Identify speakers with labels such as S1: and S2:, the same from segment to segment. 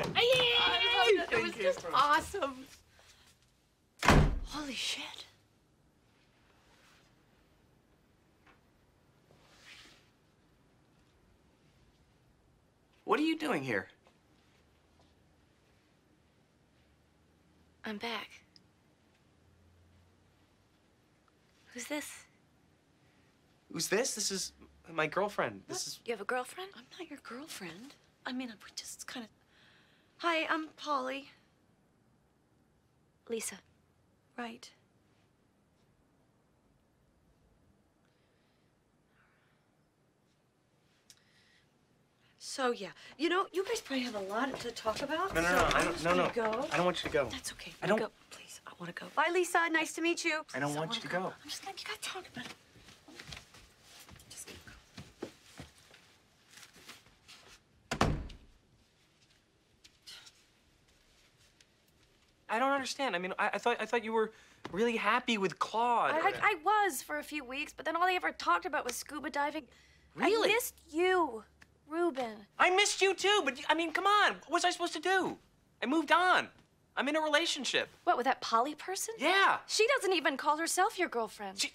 S1: Yay! It was
S2: Thank you.
S1: just awesome. Holy shit.
S2: What are you doing here?
S1: I'm back. Who's this?
S2: Who's this? This is my girlfriend. This is.
S1: You have a girlfriend?
S3: I'm not your girlfriend. I mean, we just kind of. Hi, I'm Polly.
S1: Lisa.
S3: Right. So yeah, you know, you guys probably have a lot to talk about.
S2: No, no,
S3: so
S2: no.
S3: I'm
S2: don't.
S3: just
S2: No, no.
S3: gonna Go.
S2: I don't want you to go.
S3: That's okay.
S2: I don't-
S3: Go, please. I want to go. Bye, Lisa. Nice to meet you.
S2: I don't want
S3: wanna
S2: you to go.
S3: I'm just gonna. You gotta talk about it. Just gonna go.
S2: I don't understand. I mean, I, I thought I thought you were really happy with Claude.
S1: I, I, I was for a few weeks, but then all they ever talked about was scuba diving.
S2: Really?
S1: I missed you, Reuben.
S2: I missed you too, but I mean, come on. What was I supposed to do? I moved on. I'm in a relationship.
S1: What, with that Polly person?
S2: Yeah.
S1: She doesn't even call herself your girlfriend.
S2: She,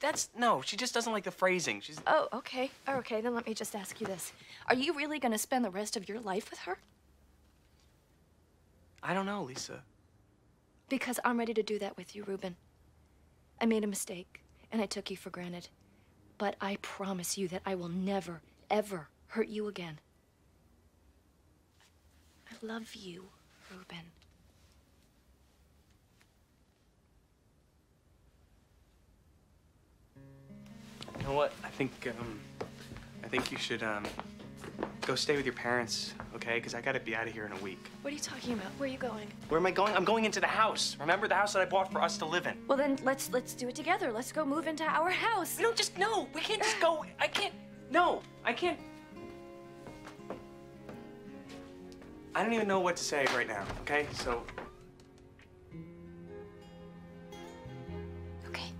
S2: that's no. She just doesn't like the phrasing. She's.
S1: Oh, okay. Oh, okay, then let me just ask you this. Are you really gonna spend the rest of your life with her?
S2: I don't know, Lisa.
S1: Because I'm ready to do that with you, Reuben. I made a mistake, and I took you for granted. But I promise you that I will never, ever hurt you again. I love you, Reuben.
S2: You know what? I think um, I think you should um, go stay with your parents, okay? Because I gotta be out of here in a week.
S1: What are you talking about? Where are you going?
S2: Where am I going? I'm going into the house. Remember the house that I bought for us to live in?
S1: Well, then let's let's do it together. Let's go move into our house.
S2: No, just no. We can't just go. I can't. No, I can't. I don't even know what to say right now. Okay, so. Okay.